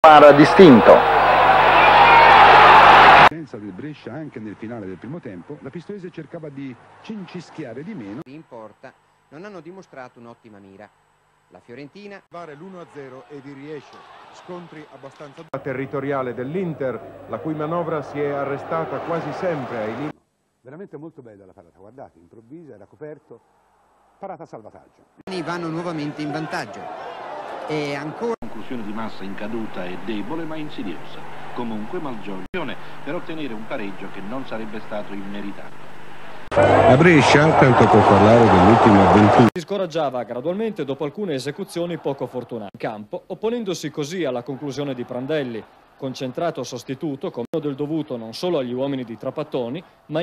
Par distinto. presenza del Brescia anche nel finale del primo tempo, la Pistoiese cercava di cincischiare di meno. in porta non hanno dimostrato un'ottima mira. La Fiorentina fare l'1-0 e vi riesce. Scontri abbastanza territoriale dell'Inter, la cui manovra si è arrestata quasi sempre ai limiti. Veramente molto bella la parata, guardate, improvvisa, era coperto, parata a salvataggio. vanno nuovamente in vantaggio. E ancora conclusione di massa in caduta e debole ma insidiosa. Comunque Malgioglio per ottenere un pareggio che non sarebbe stato immeritato. A Brescia, tanto per parlare dell'ultima avventura. Si scoraggiava gradualmente dopo alcune esecuzioni poco fortunate in campo, opponendosi così alla conclusione di Prandelli, concentrato sostituto come del dovuto non solo agli uomini di Trapattoni, ma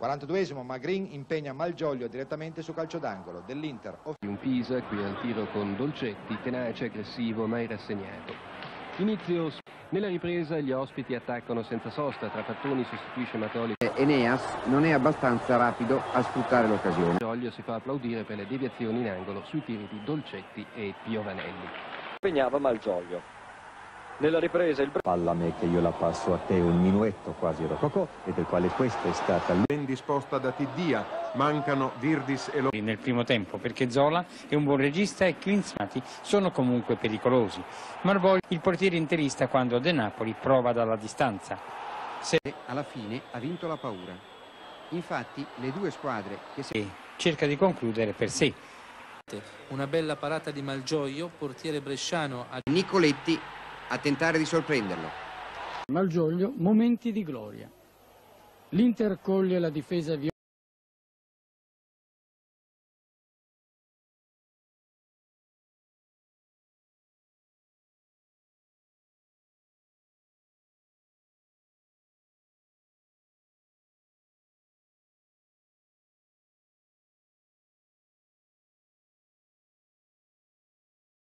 42esimo Magrin impegna Malgioglio direttamente su calcio d'angolo dell'Inter. Un Pisa qui al tiro con Dolcetti, tenace, aggressivo, mai rassegnato. Inizio nella ripresa gli ospiti attaccano senza sosta, Trapattoni sostituisce Matoli. Eneas non è abbastanza rapido a sfruttare l'occasione. Giolio si fa applaudire per le deviazioni in angolo sui tiri di Dolcetti e Piovanelli. impegnava Malgioglio. Nella ripresa il Palla me che io la passo a te, un minuetto quasi rococò e del quale questa è stata Ben disposta da Tiddia, mancano Virdis e lo... nel primo tempo perché Zola è un buon regista e Klinsmati sono comunque pericolosi. Marvogli il portiere interista quando De Napoli prova dalla distanza. Se alla fine ha vinto la paura. Infatti le due squadre che si... Cerca di concludere per sé. Una bella parata di Malgioglio, portiere bresciano a Nicoletti a tentare di sorprenderlo. Malgioglio, momenti di gloria. L'Inter coglie la difesa.